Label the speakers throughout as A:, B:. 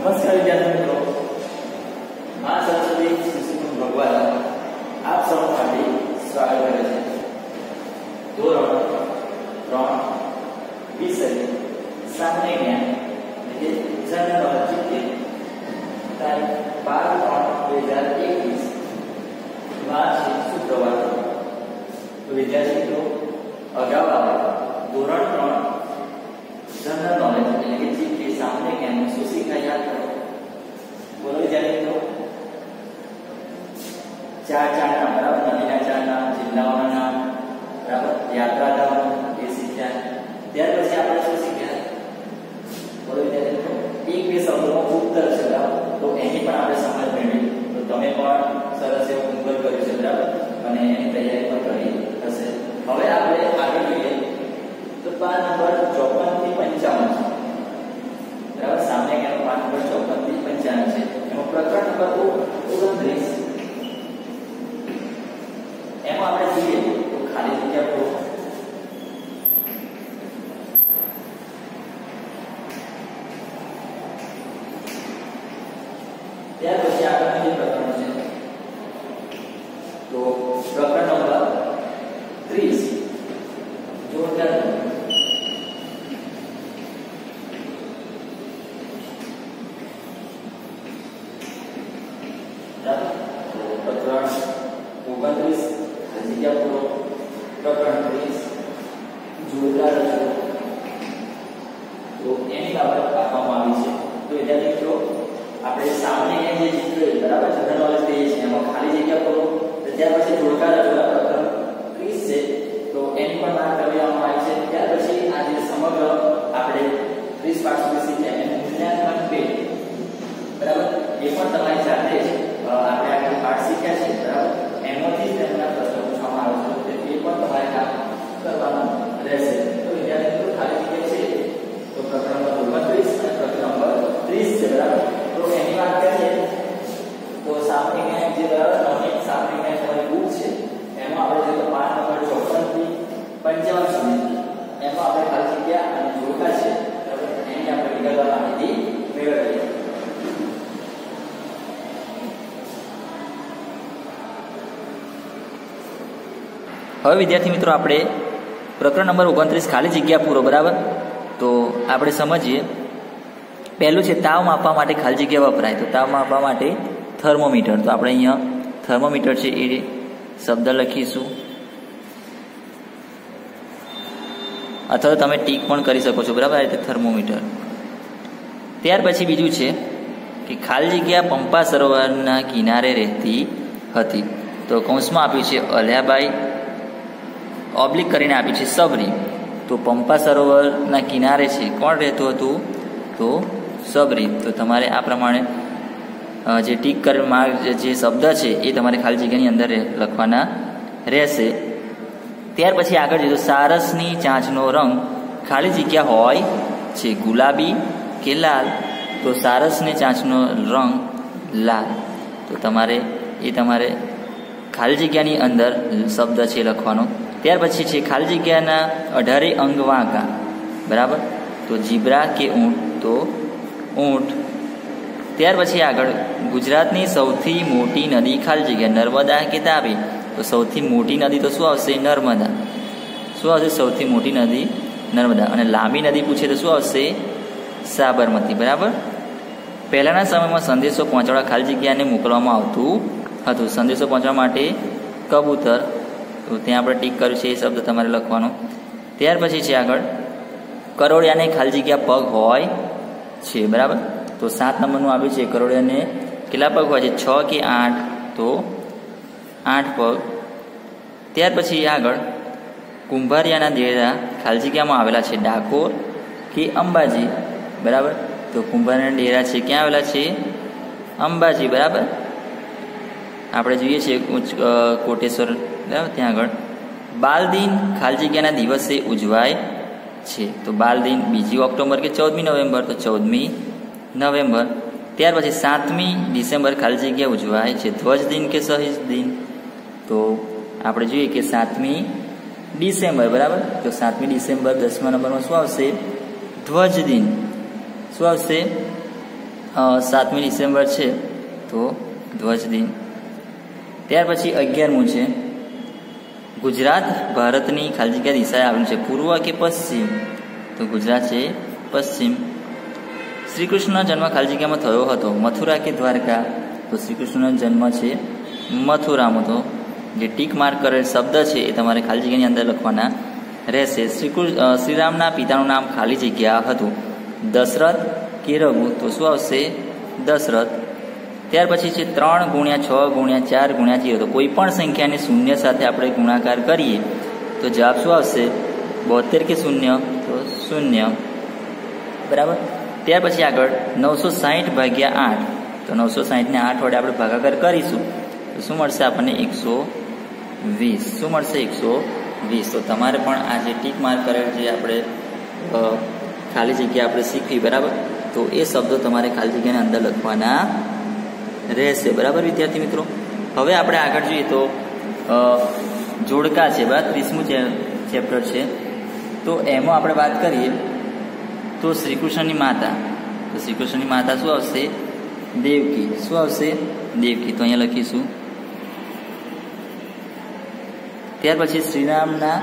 A: નમસ્કાર વિદ્યાર્થી મિત્રો મા સરસ્વતી શિશુકુંજ ભગવાન આપ સૌ માટે સ્વાગત કરે છે ધોરણ ત્રણ વિષય સામાન્ય જ્ઞાન એટલે કે જનરલ નોલેજ એટલે તારીખ બાર ત્રણ બે હજાર એકવીસ વાર છે શુક્રવાર તો વિદ્યાર્થી મિત્રો અગાઉ આપણે ધોરણ ત્રણ જનરલ નોલેજ એટલે કે જીકે સામાન્ય જ્ઞાન શું શીખ્યા યાદ કરો બોલો વિદ્યાર્થી મિત્રો ચાર ચાર નામ બરાબર નદીના ચાર નામ જિલ્લાઓના નામ બરાબર યાત્રાધામ એ શીખ્યા ત્યાર પછી આપણે શું શીખ્યા? બોલો વિદ્યાર્થી એક બે ઉત્તર છે, બરાબર? તો એની પણ આપણે સમજ મેળવી. તો તમે પણ સરસ એવું હોમવર્ક કર્યું છે, બરાબર? અને એની તૈયારી પણ કરી હશે. હવે આપણે આગળ જોઈએ. તો પાન નંબર ચોપનથી પંચાવન છે. બરાબર? સામે જ્ઞાન પાન નંબર ચોપનથી પંચાવન છે. એનો પ્રકરણ નંબર ઓગણત્રીસ એમાં આપણે જોઈએ તો ખાલી જગ્યા પૂરો ત્યાર પછી આગળનું જે પ્રકરણ છે તો પ્રકરણ નંબર ત્રીસ જોરદાર પ્રકરણ ઓગણત્રીસ જગ્યા પૂરો પ્રકરણ ત્રીસ જોરદાર રચો તો એની બાબત આપવામાં આવી છે તો વિદ્યાર્થી મિત્રો આપણે સામાન્ય જે ચિત્ર બરાબર જનરલ નોલેજ કહીએ છીએ એમાં ખાલી જગ્યા પૂરો ત્યાર પછી જોડકા રચો પ્રકરણ ત્રીસ છે તો એની પણ વાત કરવામાં આવી છે ત્યાર પછી આ જે સમગ્ર આપણે ત્રીસ પાઠ સુધી શીખ્યા એનું મૂલ્યાંકન બે બરાબર એ પણ તમારી સાથે જ આપણે આગળ પાઠ શીખ્યા છે બરાબર એમાંથી જ તેમના પ્રશ્નો પૂછવામાં આવે છે તો એ પણ તમારે કામ કરવાનું રહેશે તો વિદ્યાર્થી મિત્રો ખાલી જગ્યા છે તો પ્રકરણ નંબર ઓગણત્રીસ અને પ્રકરણ નંબર ત્રીસ છે બરાબર તો એની વાત કરીએ તો સામાન્ય જ્ઞાન જે બરાબર નવનીત સામાન્ય જ્ઞાન તમારી બુક છે એમાં આપણે જોઈએ તો પાઠ નંબર ચોપનથી પંચાવન સુધી એમાં આપણે ખાલી જગ્યા અને જોડકા છે બરાબર એની આપણે વિગતવાર માહિતી મેળવીએ હવે વિદ્યાર્થી મિત્રો આપણે પ્રકરણ નંબર ઓગણત્રીસ ખાલી જગ્યા પૂરો, બરાબર? તો આપણે સમજીએ. પહેલું છે તાવ માપવા માટે ખાલી જગ્યા વપરાય. તો તાવ માપવા માટે થર્મોમીટર. તો આપણે અહીંયા થર્મોમીટર છે એ શબ્દ લખીશું. અથવા તમે ટીક પણ કરી શકો છો, બરાબર? આ થર્મોમીટર. ત્યાર પછી બીજું છે કે ખાલી જગ્યા પંપા સરોવરના કિનારે રહેતી હતી. તો કૌંસમાં આપ્યું છે અલ્યાબાઈ ઓબ્લિક કરીને આપી છે સબરી. તો પંપા સરોવરના કિનારે છે, કોણ રહેતું હતું? તો સબરી. તો તમારે આ પ્રમાણે જે ટીક કરેલ માર્ગ જે શબ્દ છે, એ તમારે ખાલી જગ્યાની અંદર લખવાના રહેશે. ત્યાર પછી આગળ જઈએ તો સારસની ચાંચનો રંગ ખાલી જગ્યા હોય છે ગુલાબી કે લાલ. તો સારસની ચાંચનો રંગ લાલ. તો તમારે, એ તમારે ખાલી જગ્યાની અંદર શબ્દ છે લખવાનો. ત્યાર પછી છે ખાલી જગ્યાના અઢારે અંગ વાંકા. બરાબર? તો જીબ્રા કે ઊંટ? તો ઊંટ. ત્યાર પછી આગળ, ગુજરાતની સૌથી મોટી નદી ખાલી જગ્યા નર્મદા કે તાપી? તો સૌથી મોટી નદી તો શું આવશે? નર્મદા. શું આવશે? સૌથી મોટી નદી નર્મદા. અને લાંબી નદી પૂછે તો શું આવશે? સાબરમતી. બરાબર? પહેલાંના સમયમાં સંદેશો પહોંચાડવા ખાલી જગ્યાને મોકલવામાં આવતું હતું. સંદેશો પહોંચવા માટે કબૂતર તો ત્યાં આપણે ટીક કર્યું છે એ શબ્દ તમારે લખવાનો. ત્યાર પછી છે આગળ કરોડિયાને ખાલી જગ્યા પગ હોય છે, બરાબર? તો સાત નંબરનું આવ્યું છે કરોડિયાને કેટલા પગ હોય છે? છ કે આઠ? તો આઠ પગ. ત્યાર પછી આગળ, કુંભારિયાના દેરા ખાલી જગ્યામાં આવેલા છે, ડાકોર કે અંબાજી, બરાબર? તો કુંભારિયાના ડેરા છે, ક્યાં આવેલા છે? અંબાજી, બરાબર? આપણે જોઈએ છીએ કોટેશ્વર, બરાબર, ત્યાં આગળ. બાલ દિન ખાલી જગ્યાના દિવસે ઉજવાય છે. તો બાલ દિન બીજી ઓક્ટોબર કે ચૌદમી નવેમ્બર? તો ચૌદમી નવેમ્બર. ત્યાર પછી સાતમી ડિસેમ્બર ખાલી જગ્યા ઉજવાય છે. ધ્વજ દિન કે શહીદ દિન? તો આપણે જોઈએ કે સાતમી ડિસેમ્બર, બરાબર? તો સાતમી ડિસેમ્બર દસમા નંબરમાં શું આવશે? ધ્વજ દિન. શું આવશે? સાતમી ડિસેમ્બર છે. તો ધ્વજ દિન. ત્યાર પછી અગિયારમું છે. ગુજરાત ભારતની ખાલી જગ્યા દિશાએ આવેલું છે. પૂર્વ કે પશ્ચિમ? તો ગુજરાત છે પશ્ચિમ. શ્રી કૃષ્ણનો જન્મ ખાલી જગ્યામાં થયો હતો. મથુરા કે દ્વારકા? તો શ્રી કૃષ્ણનો જન્મ છે મથુરામાં. તો જે ટીક માર્ક કરેલ શબ્દ છે એ તમારે ખાલી જગ્યાની અંદર લખવાના રહેશે. શ્રી શ્રીરામના પિતાનું નામ ખાલી જગ્યા હતું. દશરથ કે રઘુ? તો શું આવશે? દશરથ. ત્યાર પછી છે ત્રણ ગુણ્યા છ ગુણ્યા ચાર ગુણ્યા જીરો. તો કોઈ પણ સંખ્યાને શૂન્ય સાથે આપણે ગુણાકાર કરીએ, તો જવાબ શું આવશે? બોતેર કે શૂન્ય? તો શૂન્ય. બરાબર? ત્યાર પછી આગળ નવસો સાહીઠ ભાગ્યા આઠ. તો નવસો સાહીઠને આઠ વડે આપણે ભાગાકાર કરીશું. તો શું મળશે આપણને? એકસો વીસ. શું મળશે? એકસો વીસ. તો તમારે પણ આ જે ટીક માર્ક કરેલ જે આપણે ખાલી જગ્યા આપણે શીખવી, બરાબર? તો એ શબ્દો તમારે ખાલી જગ્યાની અંદર લખવાના રહેશે. બરાબર વિદ્યાર્થી મિત્રો? હવે આપણે આગળ જોઈએ તો જોડકા છે, બરાબર? ત્રીસમું ચેપ્ટર છે. તો એમાં આપણે વાત કરીએ તો શ્રીકૃષ્ણની માતા. તો શ્રીકૃષ્ણની માતા શું આવશે? દેવકી. શું આવશે? દેવકી. તો અહીંયા લખીશું. ત્યાર પછી શ્રીરામના,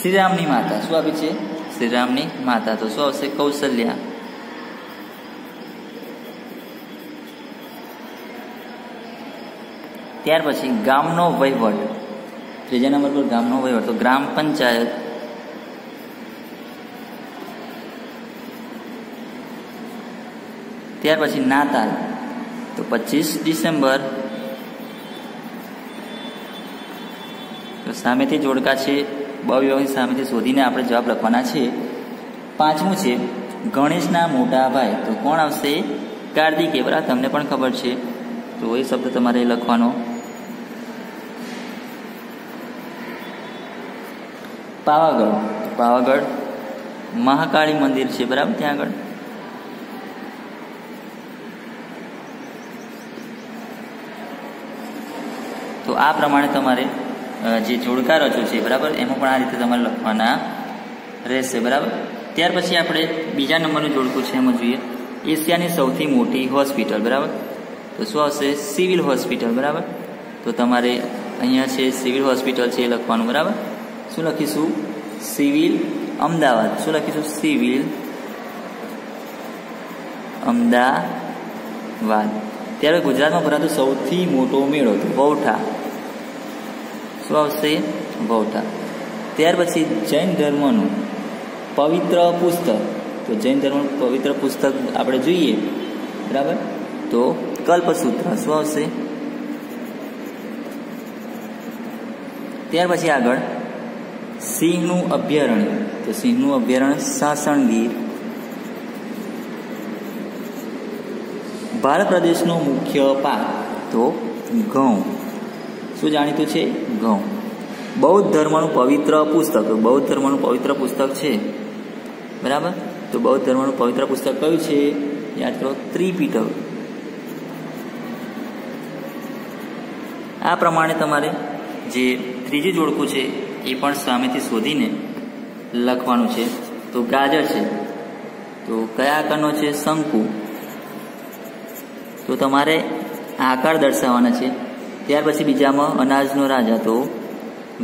A: શ્રીરામની માતા. શું આપી છે? શ્રીરામની માતા. તો શું આવશે? કૌશલ્યા. ત્યાર પછી ગામનો વહીવટ ત્રીજા નંબર પર ગામનો વહીવટ, તો ગ્રામ પંચાયત. ત્યાર પછી નાતાલ, તો પચીસ ડિસેમ્બર. તો સામેથી જોડકા છે બવિભાગની સામેથી શોધીને આપણે જવાબ લખવાના છે. પાંચમું છે, ગણેશના મોટા ભાઈ, તો કોણ આવશે? કાર્તિકે બરાબર, તમને પણ ખબર છે. તો એ શબ્દ તમારે લખવાનો. પાવાગઢ. પાવાગઢ. મહાકાળી મંદિર છે, બરાબર? ત્યાં આગળ? તો આ પ્રમાણે તમારે જે જોડકા રચો છે, બરાબર? એમાં પણ આ રીતે તમારે લખવાના રહેશે, બરાબર? ત્યાર પછી આપણે બીજા નંબરનું જોડકું છે, એમાં જોઈએ. એશિયાની સૌથી મોટી હોસ્પિટલ, બરાબર? તો શું આવશે? સિવિલ હોસ્પિટલ, બરાબર? તો તમારે અહીંયા છે, સિવિલ હોસ્પિટલ છે એ લખવાનું, બરાબર? શું લખીશું? સિવિલ અમદાવાદ. શું લખીશું? સિવિલ અમદાવાદ. ત્યારે ગુજરાતમાં ભરાતો સૌથી મોટો મેળો બૌઠા શું આવશે? વૌઠા ત્યાર પછી જૈન ધર્મનું પવિત્ર પુસ્તક. તો જૈન ધર્મનું પવિત્ર પુસ્તક આપણે જોઈએ. બરાબર? તો કલ્પસૂત્ર. શું આવશે? ત્યાર પછી આગળ સિંહનું અભયારણ્ય. તો સિંહનું અભયારણ્ય સાસણગીર. ભારત પ્રદેશનો મુખ્ય પાક તો ઘઉં. શું જાણીતું છે? ઘઉં. બૌદ્ધ ધર્મનું પવિત્ર પુસ્તક. બૌદ્ધ ધર્મનું પવિત્ર પુસ્તક છે. બરાબર? તો બૌદ્ધ ધર્મનું પવિત્ર પુસ્તક કયું છે? યાદ કરો, ત્રિપીટક. આ પ્રમાણે તમારે જે ત્રીજી જોડકું છે એ પણ સામેથી શોધીને લખવાનું છે. તો ગાજર છે. તો કયા આકારનો છે? શંકુ. તો તમારે આકાર દર્શાવવાના છે. ત્યાર પછી બીજામાં અનાજનો રાજા તો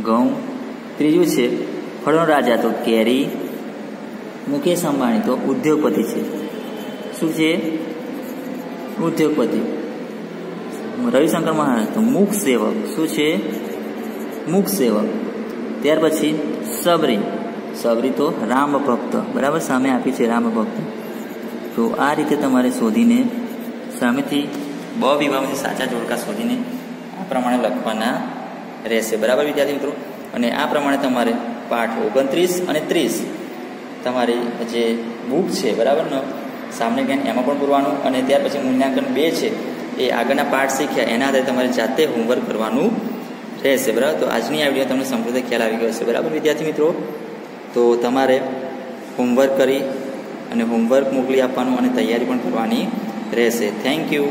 A: ઘઉં. ત્રીજું છે, ફળનો રાજા તો કેરી. મુકેશ અંબાણી તો ઉદ્યોગપતિ છે. શું છે? ઉદ્યોગપતિ. રવિશંકર મહારાજ તો મુખ સેવક. શું છે? મુખ સેવક. ત્યાર પછી સબરી. સબરી તો રામ ભક્ત. બરાબર? સામે આપી છે રામ ભક્ત. તો આ રીતે તમારે શોધીને સામેથી બ વિભાગમાંથી સાચા જોડકા શોધીને આ પ્રમાણે લખવાના રહેશે. બરાબર વિદ્યાર્થી મિત્રો? અને આ પ્રમાણે તમારે પાઠ ઓગણત્રીસ અને ત્રીસ તમારી જે બુક છે, બરાબર ને? સામને જ્ઞાન એમાં પણ પૂરવાનું અને ત્યાર પછી મૂલ્યાંકન બે છે. એ આગળના પાઠ શીખ્યા. એના આધારે તમારે જાતે હોમવર્ક કરવાનું રહેશે બરાબર, તો આજની આ વીડિયો તમને સંપૂર્ણ ખ્યાલ આવી ગયો છે બરાબર, વિદ્યાર્થી મિત્રો, તો તમારે હોમવર્ક કરી અને હોમવર્ક મોકલી આપવાનું અને તૈયારી પણ કરવાની રહેશે. Thank you